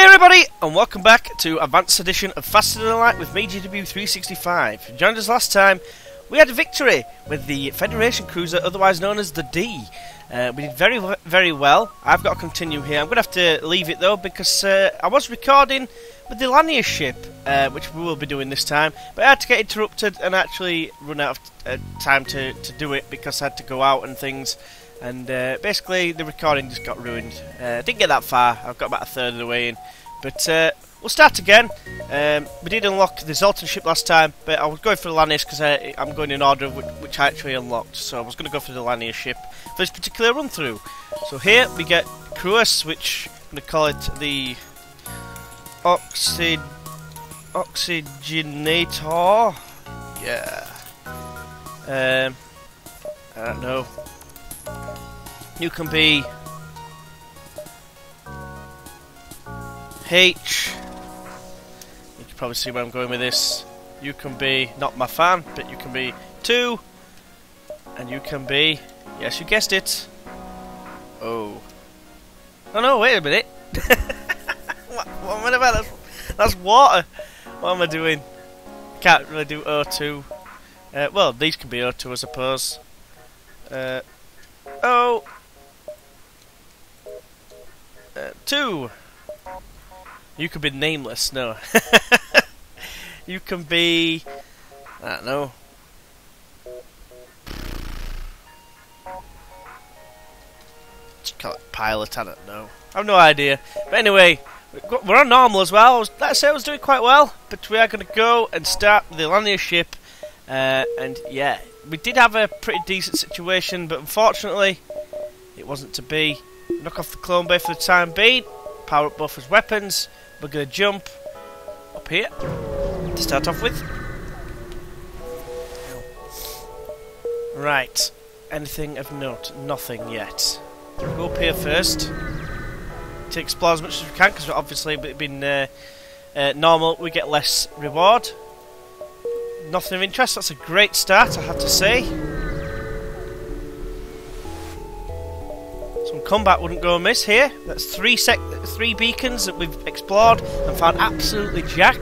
Hey everybody, and welcome back to Advanced Edition of Faster Than Light with me, GW365. If you joined us last time, we had a victory with the Federation Cruiser, otherwise known as the D. Uh, we did very, very well. I've got to continue here. I'm going to have to leave it though, because uh, I was recording with the Lanius ship, uh, which we will be doing this time, but I had to get interrupted and actually run out of uh, time to, to do it because I had to go out and things and uh, basically the recording just got ruined. Uh, didn't get that far. I've got about a third of the way in, but uh, we'll start again. Um, we did unlock the Zoltan ship last time, but I was going for the Lanius because I'm going in order which, which, I actually unlocked. So I was going to go for the Lanius ship for this particular run through. So here we get Cruis, which I'm going to call it the Oxid Oxygenator. Yeah. Um, I don't know. You can be H. You can probably see where I'm going with this. You can be not my fan, but you can be two, and you can be yes, you guessed it. Oh, oh no! Wait a minute. what, what am I about? That's, that's water. What am I doing? Can't really do O2. Uh, well, these can be O2, I suppose. Uh, oh, two. You could be nameless. No. you can be. I don't know. Just call it pilot. I don't know. I have no idea. But anyway, we're on normal as well. Let's say I was doing quite well, but we are going to go and start the Lanius ship. Uh, and yeah, we did have a pretty decent situation, but unfortunately, it wasn't to be. Knock off the clone bay for the time being. Power up both his weapons. We're going to jump up here to start off with. Right. Anything of note? Nothing yet. Go up here first. To explore as much as we can, because obviously been uh, uh, normal, we get less reward. Nothing of interest. That's a great start, I have to say. Combat wouldn't go amiss here. That's three sec three beacons that we've explored and found absolutely jack.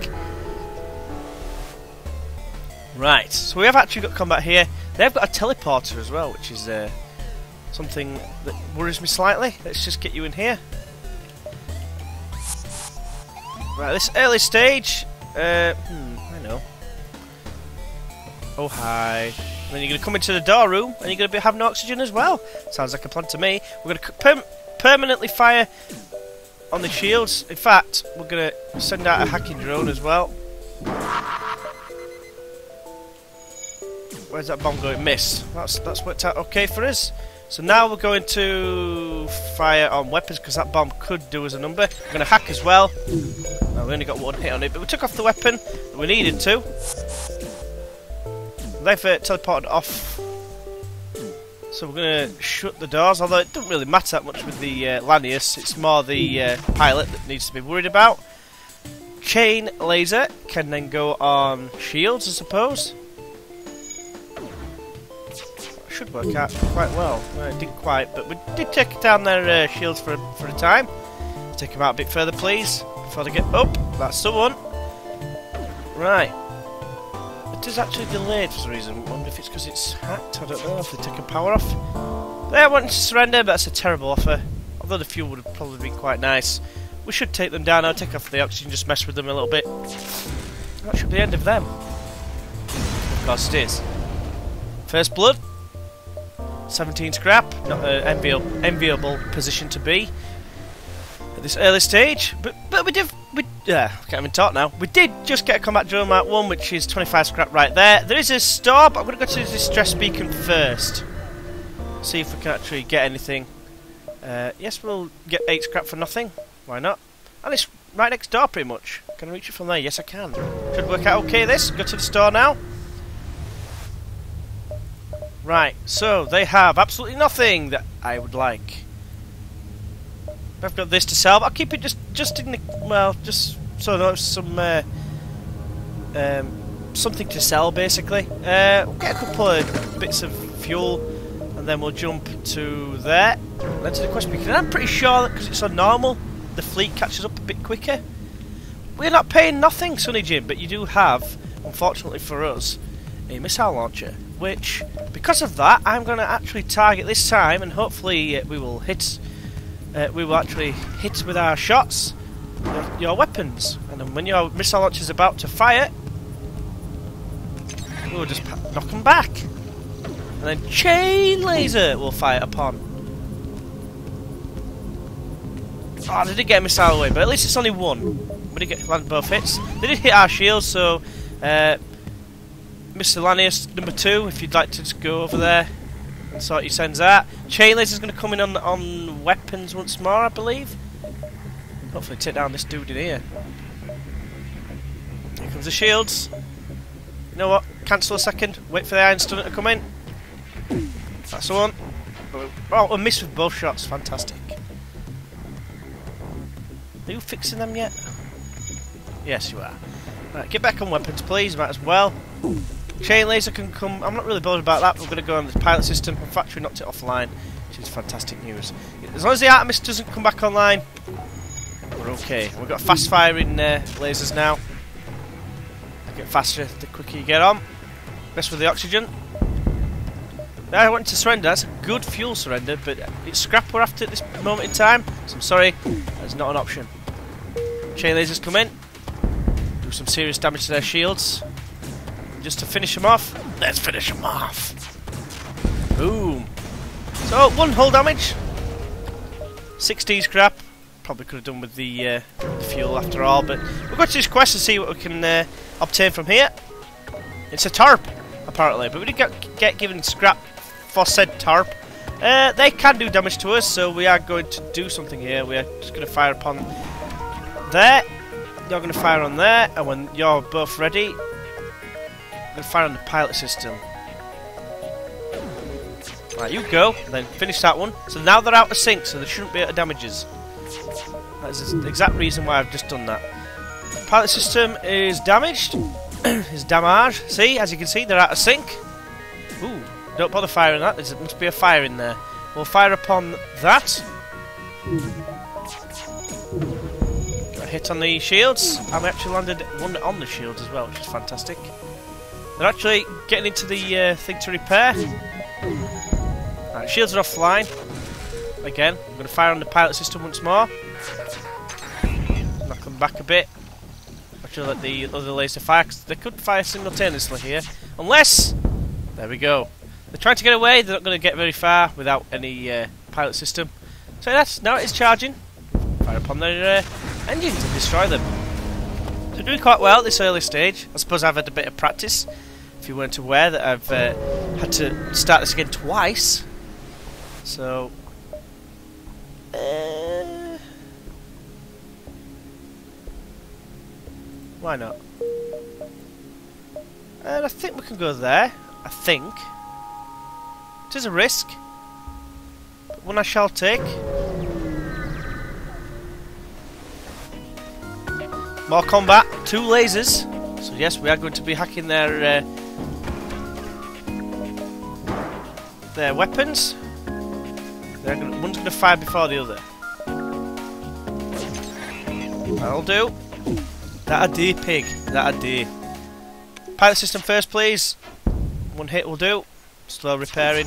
Right, so we have actually got combat here. They've got a teleporter as well, which is uh, something that worries me slightly. Let's just get you in here. Right, this early stage. Uh, hmm, I know. Oh hi. And then you're going to come into the door room and you're going to have no oxygen as well. Sounds like a plan to me. We're going to perm permanently fire on the shields. In fact, we're going to send out a hacking drone as well. Where's that bomb going? Miss. That's that's worked out okay for us. So now we're going to fire on weapons because that bomb could do us a number. We're going to hack as well. Well, we only got one hit on it, but we took off the weapon that we needed to. They've uh, teleported off. So we're going to shut the doors, although it doesn't really matter that much with the uh, Lanius. It's more the uh, pilot that needs to be worried about. Chain laser can then go on shields, I suppose. Should work out quite well. Well, it didn't quite, but we did take down their uh, shields for, for a time. Take them out a bit further, please, before they get up. That's someone. Right. It is actually delayed for some reason. I wonder if it's because it's hacked. I don't know if they're taking power off. They are wanting to surrender, but that's a terrible offer. Although the fuel would have probably been quite nice. We should take them down. I'll take off the oxygen, just mess with them a little bit. That should be the end of them. Of course it is. First blood. 17 scrap. Not an enviable, enviable position to be at this early stage. But but we did we uh, can't even talk now. We did just get a combat drone mark one, which is 25 scrap right there. There is a store, but I'm going to go to the distress beacon first. See if we can actually get anything. Uh, yes, we'll get eight scrap for nothing. Why not? And it's right next door, pretty much. Can I reach it from there? Yes, I can. Should work out okay. This. Go to the store now. Right. So they have absolutely nothing that I would like. I've got this to sell, but I'll keep it just just in the well, just so there's some uh, um, something to sell basically. Uh, we'll get a couple of bits of fuel, and then we'll jump to there, then to the quest. And I'm pretty sure that because it's on normal, the fleet catches up a bit quicker. We're not paying nothing, Sonny Jim, but you do have, unfortunately for us, a missile launcher. Which, because of that, I'm going to actually target this time, and hopefully uh, we will hit. Uh, we will actually hit with our shots your, your weapons, and then when your missile launcher is about to fire, we'll just knock them back, and then chain laser will fire upon. Oh, they did get a missile away, but at least it's only one. We did get land both hits. They did hit our shields, so uh, miscellaneous number two. If you'd like to just go over there and sort your sends out. Chain laser's going to come in on on weapons once more, I believe. Hopefully, take down this dude in here. Here comes the shields. You know what? Cancel a second. Wait for the ion stunner to come in. That's the one. Oh, a miss with both shots. Fantastic. Are you fixing them yet? Yes, you are. Right, get back on weapons, please. Might as well. Chain laser can come. I'm not really bothered about that. We're going to go on the pilot system. In fact, we knocked it offline, which is fantastic news. As long as the Artemis doesn't come back online, we're okay. We've got fast firing uh, lasers now. They get faster the quicker you get on. Mess with the oxygen. Now I want to surrender. That's a good fuel surrender, but it's scrap we're after at this moment in time. So I'm sorry, that's not an option. Chain lasers come in. Do some serious damage to their shields. Just to finish them off, let's finish them off. Boom. So, one hull damage. 60 scrap. Probably could have done with the, uh, fuel after all, but we'll go to this quest and see what we can uh, obtain from here. It's a tarp, apparently, but we did get, get given scrap for said tarp. Uh, they can do damage to us, so we are going to do something here. We are just going to fire upon there. You're going to fire on there, and when you're both ready, To fire on the pilot system. Right, you go, and then finish that one. So now they're out of sync, so they shouldn't be of damages. That's the exact reason why I've just done that. Pilot system is damaged. is damage. See, as you can see, they're out of sync. Ooh, don't bother firing that. There must be a fire in there. We'll fire upon that Got a hit on the shields, and we actually landed one on the shields as well, which is fantastic. They're actually getting into the uh, thing to repair. Right, shields are offline. Again, I'm going to fire on the pilot system once more. Knock them back a bit. Actually, let the other laser fire, because they could fire simultaneously here. Unless... There we go. They're trying to get away, they're not going to get very far without any uh, pilot system. So that's now it's charging. Fire upon their uh, engines and destroy them. They're doing quite well at this early stage. I suppose I've had a bit of practice. If you weren't aware that I've uh, had to start this again twice. So... Uh, why not? And I think we can go there. I think. It is a risk. But one I shall take. More combat, two lasers. So yes, we are going to be hacking their uh, their weapons. Gonna, one's going to fire before the other. That'll do. That a day, pig. That a day. Pilot system first, please. One hit will do. Slow repairing.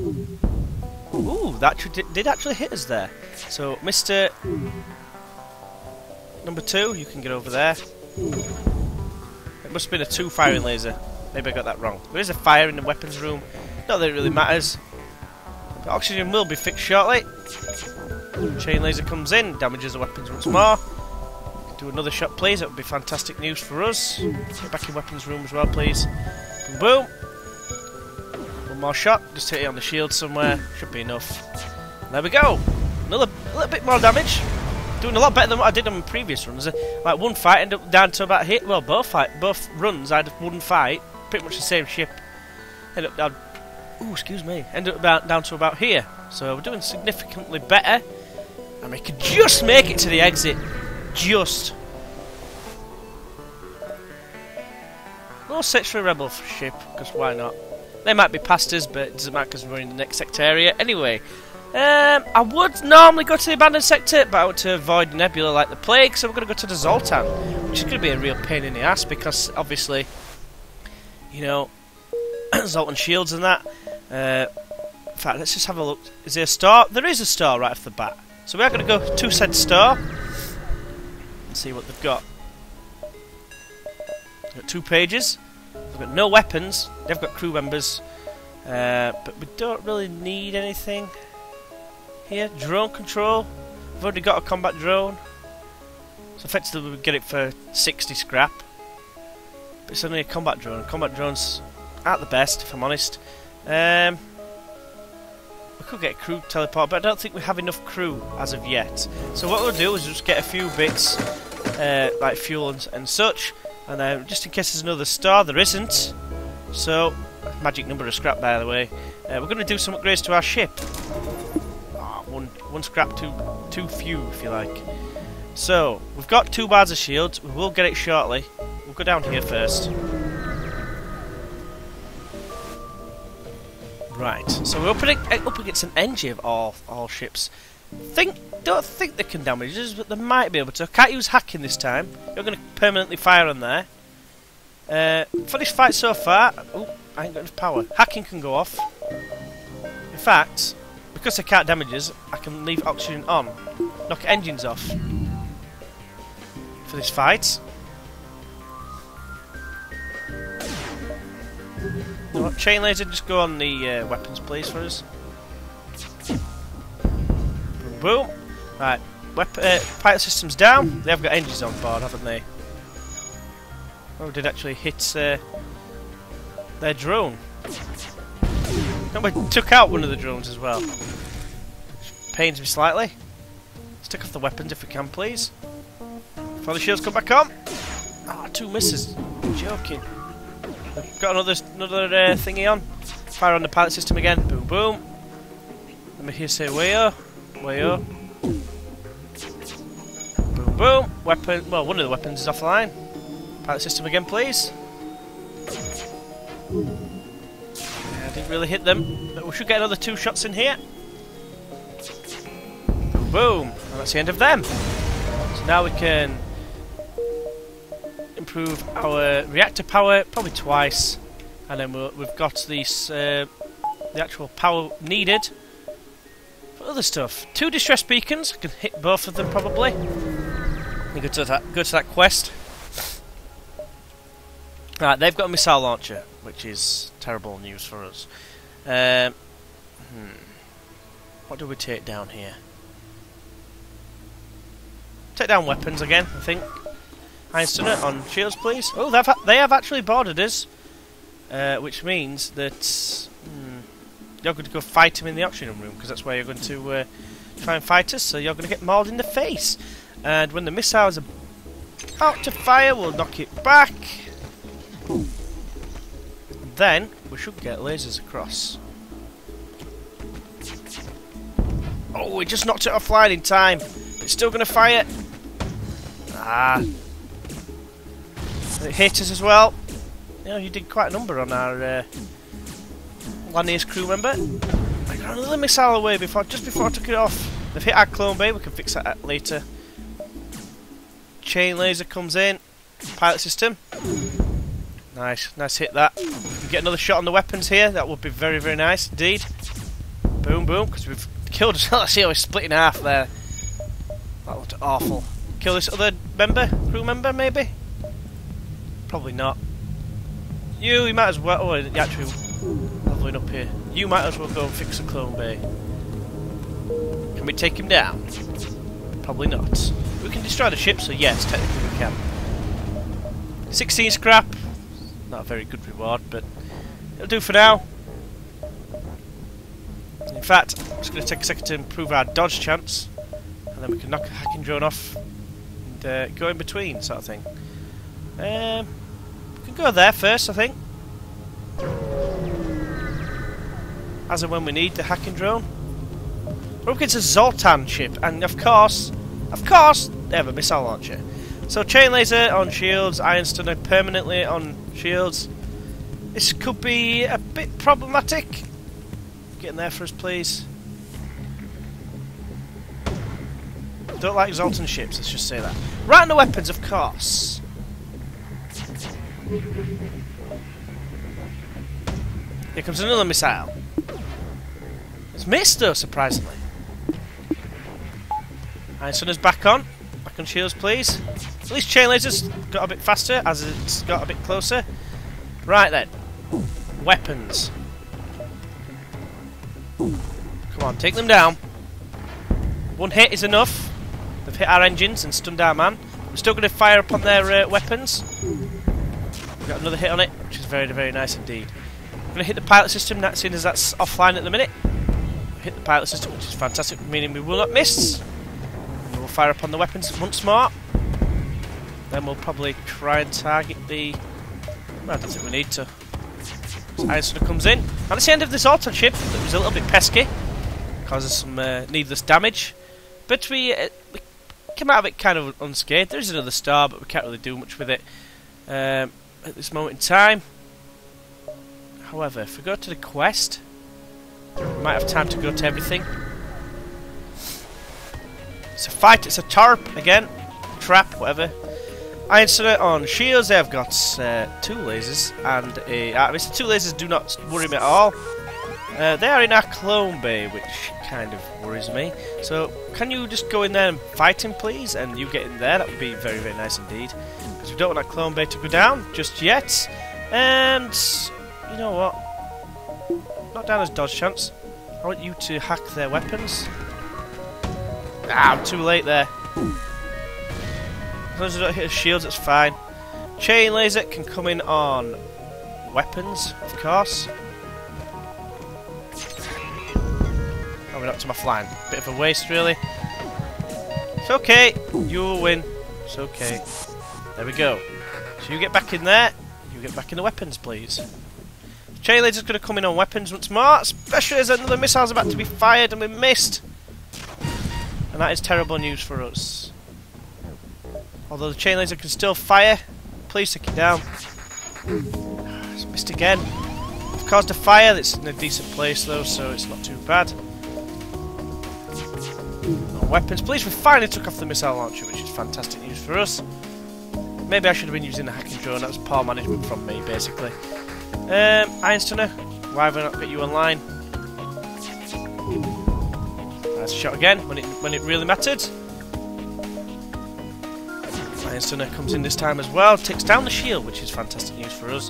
Ooh, that did actually hit us there. So, Mr number two, you can get over there. It must have been a two firing laser. Maybe I got that wrong. There is a fire in the weapons room. Not that it really matters. The oxygen will be fixed shortly. Chain laser comes in, damages the weapons once more. Do another shot, please. That would be fantastic news for us. Get back in weapons room as well, please. Boom, boom. One more shot. Just hit it on the shield somewhere. Should be enough. There we go. Another little bit more damage doing a lot better than what I did on my previous runs. Like one fight ended up down to about hit. Well, both fight, both runs I had one fight, pretty much the same ship. Ended up down. Ooh, excuse me. Ended up down, down to about here. So we're doing significantly better, and we could just make it to the exit. Just. We'll search for a rebel ship, because why not? They might be past us, but it doesn't matter because we're in the next sector area. Anyway, Um, I would normally go to the abandoned sector, but I want to avoid Nebula like the plague, so we're going to go to the Zoltan, which is going to be a real pain in the ass because obviously, you know, Zoltan shields and that. Uh, in fact, let's just have a look. Is there a star? There is a star right off the bat. So we are going to go to said star and see what they've got. They've got two pages. They've got no weapons. They've got crew members. Uh, but we don't really need anything here. Drone control. We've already got a combat drone. So effectively we get it for 60 scrap. But it's only a combat drone. Combat drones aren't the best, if I'm honest. Um, we could get a crew teleport, but I don't think we have enough crew as of yet. So what we'll do is just get a few bits, uh, like fuel and, and such, and then just in case there's another star, there isn't. So, magic number of scrap by the way. Uh, we're going to do some upgrades to our ship. Oh, one, one scrap too, too few, if you like. So, we've got two bars of shields. We will get it shortly. We'll go down here first. Right, so we're up, up against an Engi of all all ships. Think, don't think they can damage us, but they might be able to. Can't use hacking this time. You're going to permanently fire on there. Uh, for this fight so far, oh, I ain't got enough power. Hacking can go off. In fact, because they can't damage us, I can leave oxygen on. Knock engines off. For this fight. What, chain laser, just go on the uh, weapons, please, for us. Boom, boom. Right, Wep uh, pilot systems down. They have got engines on board, haven't they? Oh, did actually hit uh, their drone. No, we took out one of the drones as well. Which pains me slightly. Let's take off the weapons if we can, please. Before the shields come back on. Ah, oh, two misses. Joking. Got another another uh, thingy on. Fire on the pilot system again. Boom, boom. Let me hear say wayo, wayo. Boom, boom. Weapon. Well, one of the weapons is offline. Pilot system again, please. Yeah, I didn't really hit them, but we should get another two shots in here. Boom, boom. And that's the end of them. So now we can improve our reactor power probably twice, and then we have got these uh, the actual power needed for other stuff. Two distress beacons. I can hit both of them probably. go to that. Go to that quest. Right, they've got a missile launcher, which is terrible news for us. Um, hmm. What do we take down here? Take down weapons again, I think. Ion Stunner on shields, please. Oh, they've they have actually boarded us, uh, which means that hmm, you're going to go fight him in the oxygen room because that's where you're going to uh, try and fight us. So you're going to get mauled in the face, and when the missiles are out to fire, we'll knock it back. Then we should get lasers across. Oh, we just knocked it offline in time. It's still going to fire. Ah, it hit us as well. You know, you did quite a number on our uh, Lanius crew member. I got another missile away before, just before I took it off. They've hit our clone bay, we can fix that later. Chain laser comes in. Pilot system. Nice, nice hit that. We get another shot on the weapons here, that would be very, very nice indeed. Boom, boom, because we've killed us. Let's see how we're split in half there. That looked awful. Kill this other member, crew member maybe? Probably not. You, you might as well. Oh, actually leveling up here. You might as well go and fix the clone bay. Can we take him down? Probably not. We can destroy the ship, so yes, technically we can. 16 scrap. Not a very good reward, but it'll do for now. In fact, I'm just going to take a second to improve our dodge chance, and then we can knock a hacking drone off and uh, go in between, sort of thing. Um, go there first, I think. As and when we need the hacking drone. We're up against a Zoltan ship, and of course, of course, they have a missile launcher. So chain laser on shields, ion stunner permanently on shields. This could be a bit problematic. Get in there for us, please. Don't like Zoltan ships, let's just say that. Right on the weapons, of course. Here comes another missile. It's missed though, surprisingly. Alright, is back on. Back on shields, please. At least chain lasers got a bit faster as it's got a bit closer. Right then. Weapons. Come on, take them down. One hit is enough. They've hit our engines and stunned our man. We're still going to fire upon their uh, weapons. We've got another hit on it, which is very, very nice indeed. I'm going to hit the pilot system, that seeing as that's offline at the minute. Hit the pilot system, which is fantastic, meaning we will not miss. And we'll fire upon the weapons once more. Then we'll probably try and target the... Well, I don't think we need to. Stunner comes in. And it's the end of this auto chip that was a little bit pesky. Causes some uh, needless damage. But we, uh, we came out of it kind of unscathed. There is another star, but we can't really do much with it um, at this moment in time. However, if we go to the quest, we might have time to go to everything. It's a fight, it's a tarp again. Trap, whatever. Ion Stunner on shields, they've got uh, two lasers and a. Uh, the two lasers do not worry me at all. Uh, they are in our clone bay, which kind of worries me. So, can you just go in there and fight him, please? And you get in there, that would be very, very nice indeed. We don't want that clone bay to go down just yet. And, you know what? Not down as dodge chance. I want you to hack their weapons. Ah, I'm too late there. As long as I don't hit his shields, it's fine. Chain laser can come in on weapons, of course. Oh, we're up to my flying. Bit of a waste, really. It's okay. You will win. It's okay. There we go. So you get back in there. You get back in the weapons, please. Chain laser's going to come in on weapons once more, especially as another missile's about to be fired and we missed. And that is terrible news for us. Although the chain laser can still fire, please take it down. Ah, it's missed again. I've caused a fire that's in a decent place though, so it's not too bad. No weapons, please. We finally took off the missile launcher, which is fantastic news for us. Maybe I should have been using the hacking drone. that's poor management from me, basically. Um, why have I not got you online? Nice shot again when it when it really mattered. Stunner comes in this time as well, takes down the shield, which is fantastic news for us.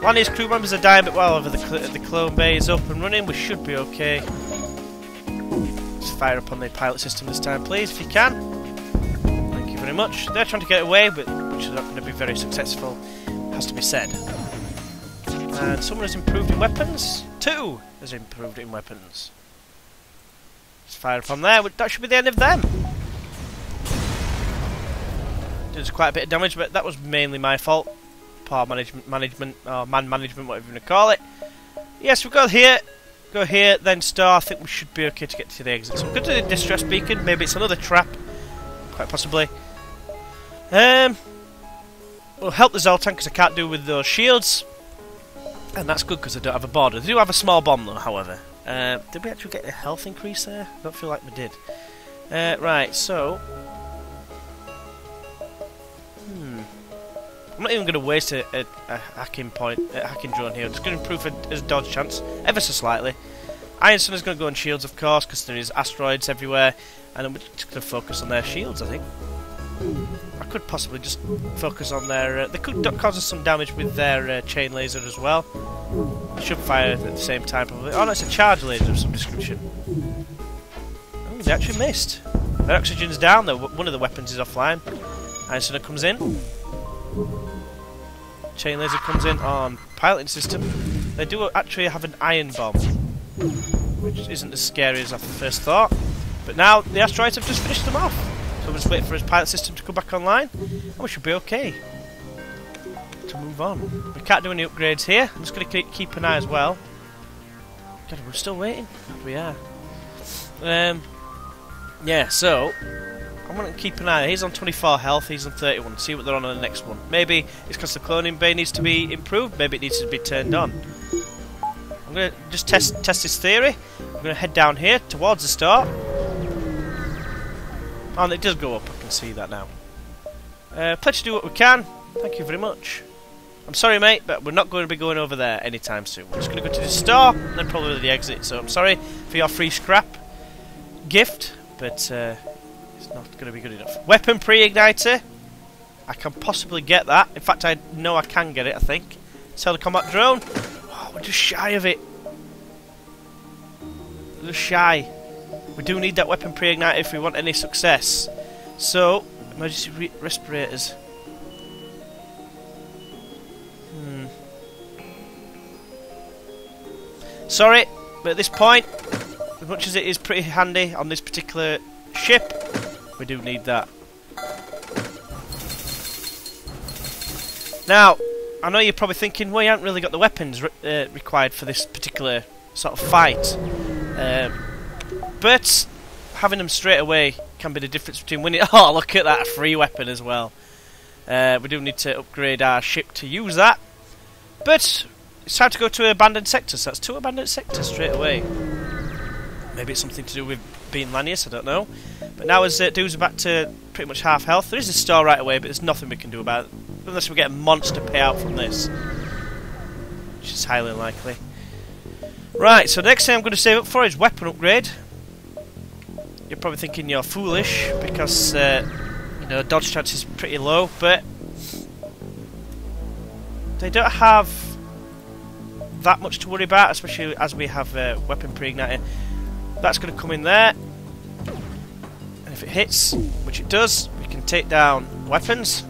One of his crew members are dying, but while over the, cl the clone bay is up and running, we should be okay. Just fire up on the pilot system this time, please, if you can. Thank you very much. They're trying to get away, but which is not going to be very successful, has to be said. And someone has improved in weapons. Two has improved in weapons. Let's fire upon there. That should be the end of them. Did quite a bit of damage, but that was mainly my fault. Poor management, management, or man management, whatever you want to call it. Yes, we go here, go here, then star. I think we should be okay to get to the exit. So going to the distress beacon. Maybe it's another trap, quite possibly. Um, we'll help the Zoltan because I can't do with those shields. And that's good because I don't have a border. They do have a small bomb though, however. Uh, did we actually get a health increase there? I don't feel like we did. Uh, right, so... Hmm. I'm not even going to waste a, a, a, hacking point, a hacking drone here. I'm just going to improve his dodge chance, ever so slightly. Ion is going to go on shields, of course, because there is asteroids everywhere. And I'm just going to focus on their shields, I think. Could possibly just focus on their... Uh, they could cause us some damage with their uh, chain laser as well. Should fire at the same time, probably. Oh, no, it's a charge laser of some description. Oh, they actually missed. Their oxygen's down, though. One of the weapons is offline. Stunner comes in. Chain laser comes in on piloting system. They do actually have an ion bomb, which isn't as scary as I first thought. But now the asteroids have just finished them off. So we're just waiting for his pilot system to come back online, and we should be okay to move on. We can't do any upgrades here. I'm just going to keep an eye as well. God, we're still waiting. We are. Um, yeah, so I'm going to keep an eye. He's on 24 health. He's on 31. See what they're on on the next one. Maybe it's because the cloning bay needs to be improved. Maybe it needs to be turned on. I'm going to just test test his theory. I'm going to head down here towards the start. Oh, and it does go up, I can see that now. Uh, pledge to do what we can. Thank you very much. I'm sorry, mate, but we're not going to be going over there anytime soon. We're just going to go to the store, and then probably the exit. So I'm sorry for your free scrap gift, but uh, it's not going to be good enough. Weapon pre-igniter. I can possibly get that. In fact, I know I can get it, I think. Sell the combat drone. Oh, we're just shy of it. We're just shy. We do need that weapon pre-igniter if we want any success. So, emergency re respirators. Hmm. Sorry, but at this point, as much as it is pretty handy on this particular ship, we do need that. Now, I know you're probably thinking, well, you haven't really got the weapons re uh, required for this particular sort of fight. Um, but having them straight away can be the difference between winning. Oh, look at that free weapon as well. Uh, we do need to upgrade our ship to use that. But it's time to go to abandoned sectors. That's two abandoned sectors straight away. Maybe it's something to do with being Lanius, I don't know. But now as uh, dudes are back to pretty much half health, there is a star right away, but there's nothing we can do about it. Unless we get a monster payout from this. Which is highly unlikely. Right, so next thing I'm going to save up for is weapon upgrade. You're probably thinking you're foolish, because, uh, you know, dodge chance is pretty low, but... They don't have that much to worry about, especially as we have uh, weapon pre-igniter. That's going to come in there. And if it hits, which it does, we can take down weapons.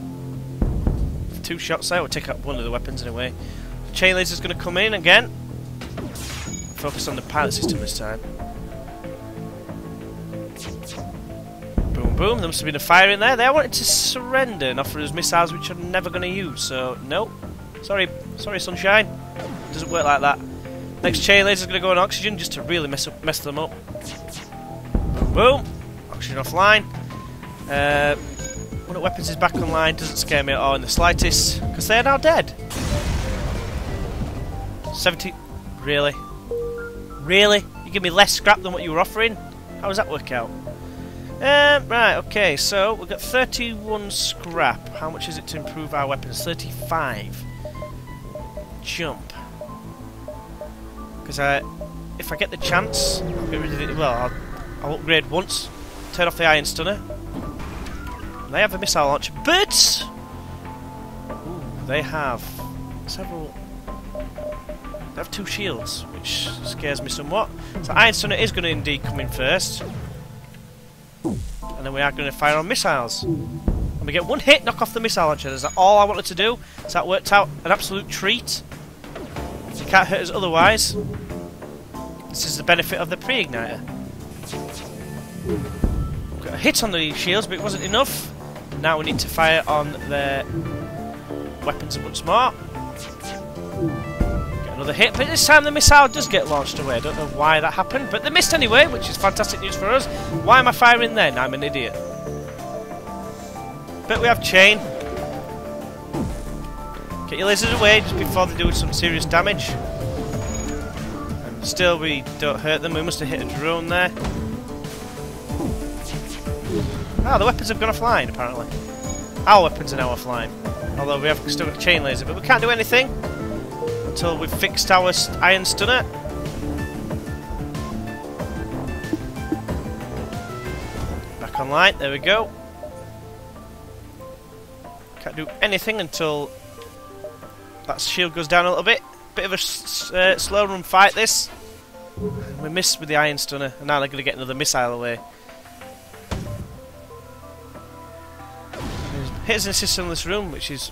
Two shots there, we'll take out one of the weapons anyway. Chain laser is going to come in again. Focus on the pilot system this time. Boom, boom. There must have been a fire in there. They wanted to surrender and offer us missiles which I'm never going to use, so no. Sorry, sorry, sunshine. Doesn't work like that. Next chain laser is going to go on oxygen just to really mess up, mess them up. Boom, boom. Oxygen offline. Uh, one of weapons is back online. Doesn't scare me at all in the slightest because they are now dead. 70. Really? Really? You give me less scrap than what you were offering? How does that work out? Um, right, okay, so we've got 31 scrap. How much is it to improve our weapons? 35. Jump. Because I, if I get the chance, I'll get rid of it. Well, I'll, I'll upgrade once, turn off the ion stunner. They have a missile launcher, but ooh, they have several. They have two shields, which scares me somewhat. So ion stunner is going to indeed come in first, and then we are going to fire on missiles. And we get one hit, knock off the missile launcher. Is that all I wanted to do? So that worked out an absolute treat. You can't hurt us otherwise. This is the benefit of the pre-igniter. Got a hit on the shields, but it wasn't enough. Now we need to fire on their weapons once more. Another hit, but this time the missile does get launched away. I don't know why that happened, but they missed anyway, which is fantastic news for us. Why am I firing then? I'm an idiot. But we have chain. Get your lasers away just before they do some serious damage. And still we don't hurt them. We must have hit a drone there. Ah, the weapons have gone offline, apparently. Our weapons are now offline. Although we have still got a chain laser, but we can't do anything until we've fixed our ion stunner. Back online, there we go. Can't do anything until that shield goes down a little bit. Bit of a uh, slow run fight this. We missed with the ion stunner, and now they're going to get another missile away. Hit an assist in this room, which is...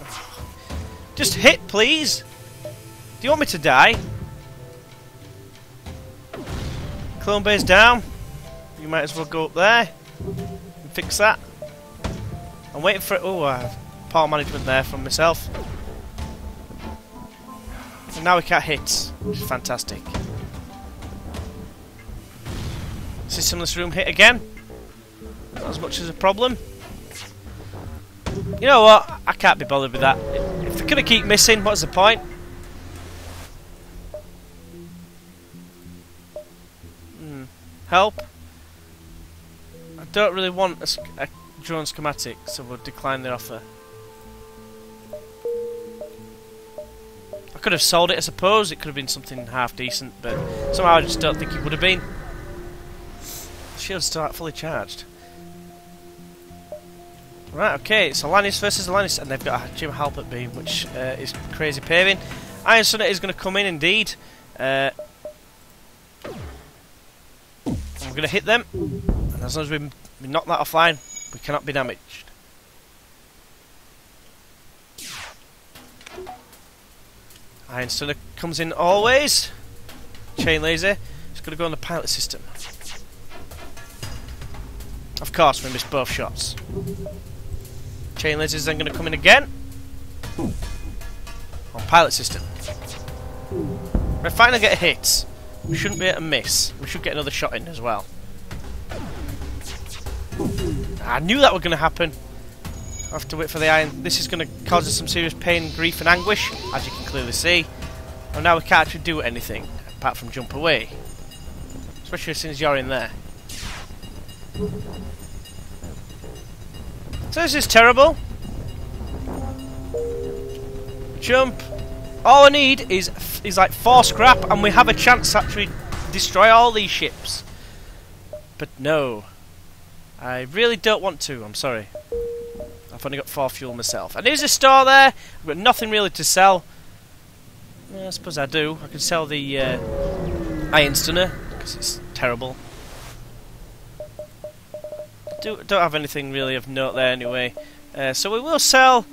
Just hit, please! You want me to die? Clone base down. You might as well go up there and fix that. I'm waiting for it. Oh, have power management there from myself. And now we can't hit, which is fantastic. Systemless room hit again. Not as much as a problem. You know what? I can't be bothered with that. If they're going to keep missing, what's the point? Help? I don't really want a, a drone schematic, so we'll decline the offer. I could have sold it, I suppose. It could have been something half decent, but somehow I just don't think it would have been. Shield's still fully charged. Right, okay, it's Alanis versus Alanis, and they've got a Jim Halpert beam, which uh, is crazy paving. Ion is going to come in, indeed. Uh, going to hit them, and as long as we, we knock that offline, we cannot be damaged. Ion Stunner comes in always. Chain laser. It's going to go on the pilot system. Of course, we missed both shots. Chain laser is then going to come in again. On pilot system. We're finally get hits. We shouldn't be able to miss. We should get another shot in as well. I knew that was going to happen. I have to wait for the ion. This is going to cause us some serious pain, grief and anguish, as you can clearly see. And now we can't actually do anything, apart from jump away. Especially since you're in there. So this is terrible. Jump. All I need is is like four scrap, and we have a chance to actually destroy all these ships. But no. I really don't want to, I'm sorry. I've only got four fuel myself. And there's a store there. I've got nothing really to sell. Yeah, I suppose I do. I can sell the uh, Ion Stunner, because it's terrible. Do, don't have anything really of note there anyway. Uh, so we will sell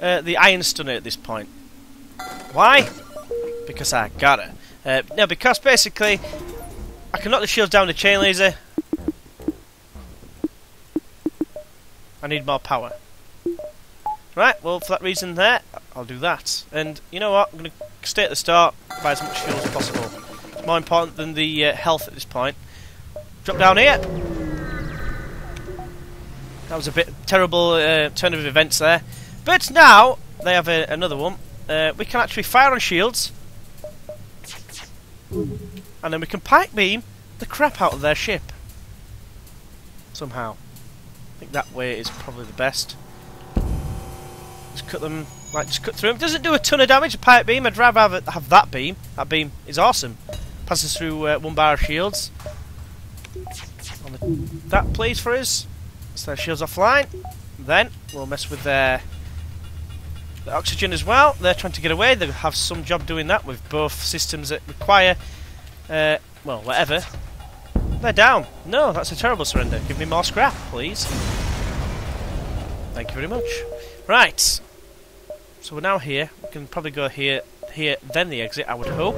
uh, the Ion Stunner at this point. Why? Because I gotta. Uh, no, because basically I can knock the shields down the chain laser I need more power. Right, well, for that reason there, I'll do that. And you know what? I'm going to stay at the start, buy as much fuel as possible. It's more important than the uh, health at this point. Drop down here. That was a bit terrible uh, turn of events there. But now, they have a, another one. Uh, we can actually fire on shields. And then we can pike beam the crap out of their ship. Somehow I think that way is probably the best. Just cut them, like, just cut through them. Doesn't do a ton of damage, a pike beam. I'd rather have, have that beam. That beam is awesome. Passes through uh, one bar of shields. The, that plays for us. So their shields offline. Then we'll mess with their, their oxygen as well. They're trying to get away. They have some job doing that with both systems that require, uh, well, whatever, they're down. No, that's a terrible surrender. Give me more scrap, please. Thank you very much. Right. So we're now here. We can probably go here, here, then the exit, I would hope.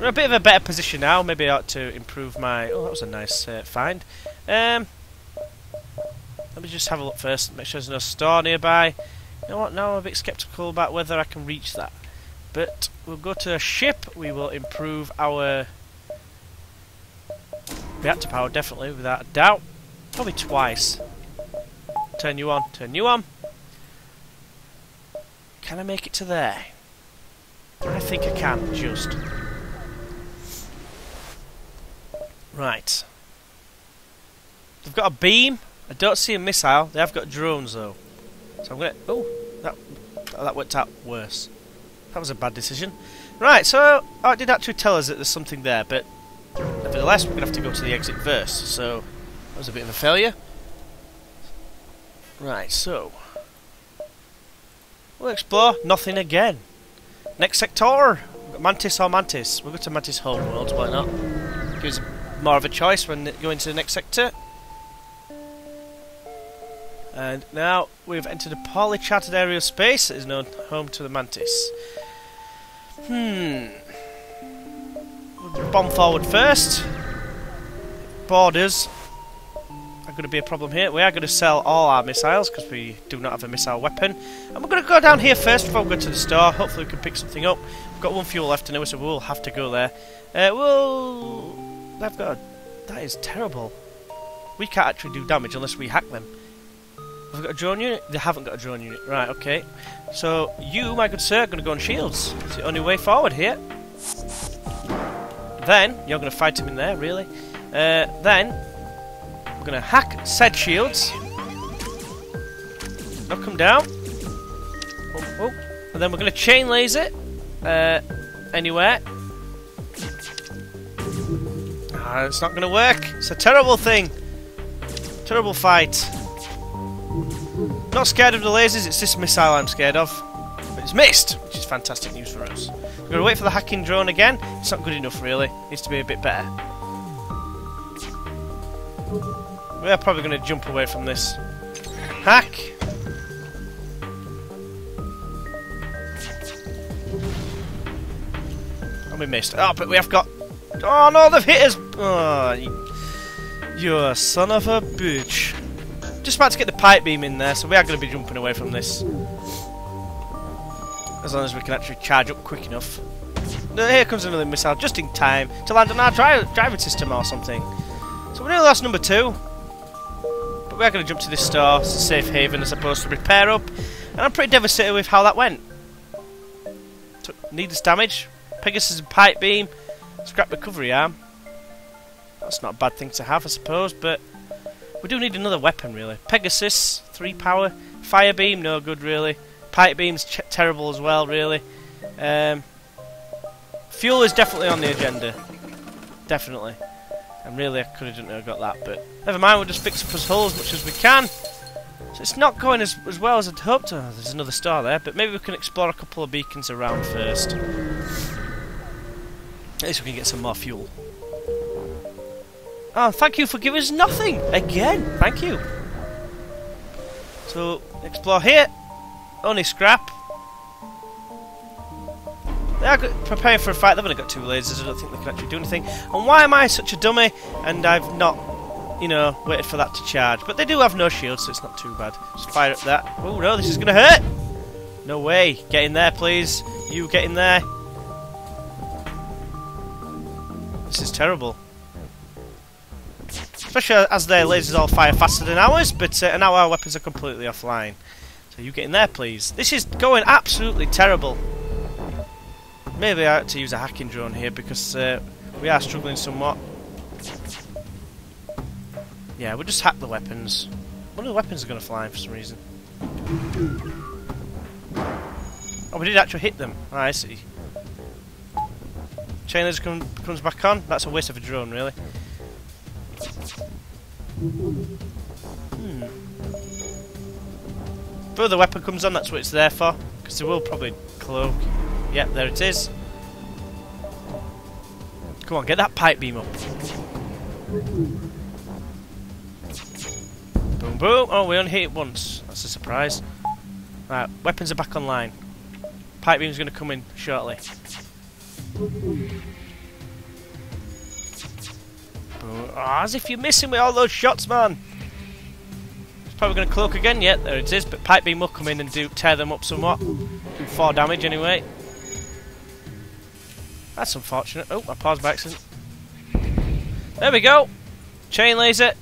We're a bit of a better position now. Maybe I ought to improve my... Oh, that was a nice uh, find. Um, let me just have a look first. Make sure there's no store nearby. You know what? Now I'm a bit sceptical about whether I can reach that. But we'll go to a ship. We will improve our Reactor power, definitely, without a doubt. Probably twice. Turn you on, turn you on. Can I make it to there? I think I can, just. Right. They've got a beam. I don't see a missile. They have got drones, though. So I'm to... Oh, that, that worked out worse. That was a bad decision. Right, so oh, it did actually tell us that there's something there, but Nevertheless, we're to have to go to the exit first, so that was a bit of a failure. Right, so... We'll explore nothing again. Next sector! Mantis or Mantis? We'll go to Mantis Homeworld, why not? Gives more of a choice when going to the next sector. And now we've entered a poorly charted area of space that is known home to the Mantis. Hmm bomb forward first. Borders are going to be a problem here. We are going to sell all our missiles because we do not have a missile weapon. And we're going to go down here first before we go to the store. Hopefully we can pick something up. We've got one fuel left anyway, so we'll have to go there. Uh, we'll... They've got a... That is terrible. We can't actually do damage unless we hack them. Have got a drone unit? They haven't got a drone unit. Right, okay. So, you, my good sir, are going to go on shields. It's the only way forward here. Then, you're going to fight him in there, really? Uh, then, We're going to hack said shields. Knock them down. Oh, oh. And then we're going to chain laser uh, anywhere. Ah, it's not going to work. It's a terrible thing. Terrible fight. Not scared of the lasers, it's this missile I'm scared of. But it's missed, which is fantastic news for us. We're going to wait for the hacking drone again. It's not good enough, really. It needs to be a bit better. We're probably going to jump away from this. Hack! And we missed. Oh, but we have got... Oh no, they've hit us! Oh, you... You're a son of a bitch. Just about to get the pike beam in there, so we are going to be jumping away from this. As long as we can actually charge up quick enough. Here comes another missile, just in time to land on our dri driving system or something. So we're nearly lost number two. But we are going to jump to this store. It's a safe haven, I suppose, to repair up. And I'm pretty devastated with how that went. Took needless damage. Pegasus and pike beam. Scrap recovery arm. That's not a bad thing to have, I suppose, but we do need another weapon, really. Pegasus, 3 power. Fire beam, no good, really. Pike beam's terrible as well, really. Um, fuel is definitely on the agenda. Definitely. And really, I could have got that, but never mind, we'll just fix up his hull as much as we can. So it's not going as, as well as I'd hoped. Oh, there's another star there, but maybe we can explore a couple of beacons around first. At least we can get some more fuel. Oh, thank you for giving us nothing! Again, thank you. So, explore here. Only scrap. They are preparing for a fight. They've only got two lasers. I don't think they can actually do anything. And why am I such a dummy? And I've not, you know, waited for that to charge. But they do have no shield, so it's not too bad. Just fire up that. Oh no, this is going to hurt! No way. Get in there, please. You get in there. This is terrible. Especially as their lasers all fire faster than ours, but uh, now our weapons are completely offline. So you get in there, please. This is going absolutely terrible. Maybe I ought to use a hacking drone here because uh, we are struggling somewhat. Yeah, we'll just hack the weapons. One of the weapons are going to fly for some reason. Oh, we did actually hit them. Oh, I see. Chain laser come, comes back on. That's a waste of a drone, really. Hmm. Further weapon comes on, that's what it's there for. Because they will probably cloak. Yep, there it is. Come on, get that pike beam up. Boom, boom. Oh, we only hit it once. That's a surprise. Right, weapons are back online. Pike beam's going to come in shortly. Oh, as if you're missing with all those shots, man. It's probably going to cloak again. Yeah, there it is. But Pike Beam will come in and do tear them up somewhat. Do 4 damage anyway. That's unfortunate. Oh, I paused by accident. There we go. Chain laser.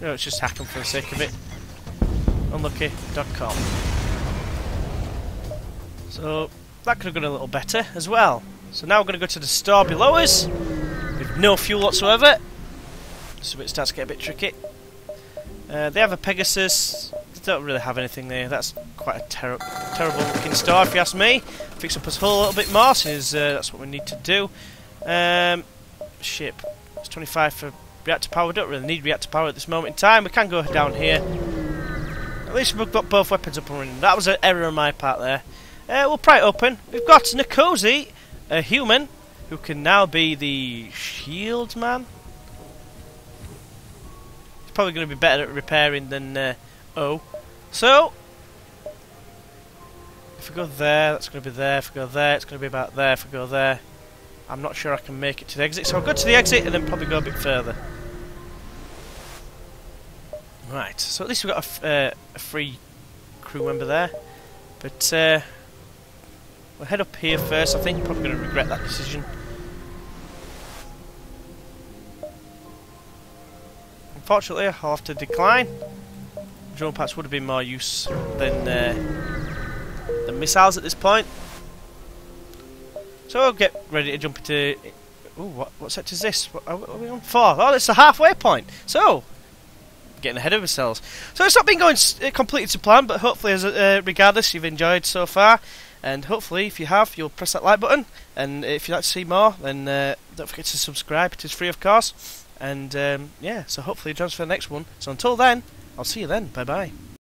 No, it's just hacking for the sake of it. Unlucky.com. So, that could have gone a little better as well. So now we're going to go to the store below us. No fuel whatsoever. So it starts to get a bit tricky. Uh, they have a Pegasus. They don't really have anything there. That's quite a ter terrible looking star, if you ask me. Fix up his hull a little bit more, since uh, that's what we need to do. Um, ship. It's 25 for reactor power. We don't really need reactor power at this moment in time. We can go down here. At least we've got both weapons up and running. That was an error on my part there. Uh, we'll pry it open. We've got Nikosi, a human, who can now be the shield man. He's probably going to be better at repairing than uh, O. So, if we go there, that's going to be there. If we go there, it's going to be about there. If we go there, I'm not sure I can make it to the exit. So I'll go to the exit and then probably go a bit further. Right, so at least we've got a, uh, a free crew member there. But uh, we'll head up here first. I think you're probably going to regret that decision. unfortunately I'll have to decline. Drone packs would have been more use than, uh, missiles at this point. So I'll get ready to jump into... Ooh, what, what set is this? What are we on for? Oh, it's the halfway point. So, getting ahead of ourselves. So it's not been going uh, completely to plan, but hopefully, as, uh, regardless, you've enjoyed so far. And hopefully, if you have, you'll press that like button. And if you'd like to see more, then uh, don't forget to subscribe. It is free, of course. And um, yeah, so hopefully you transfer the next one. So until then, I'll see you then. Bye bye.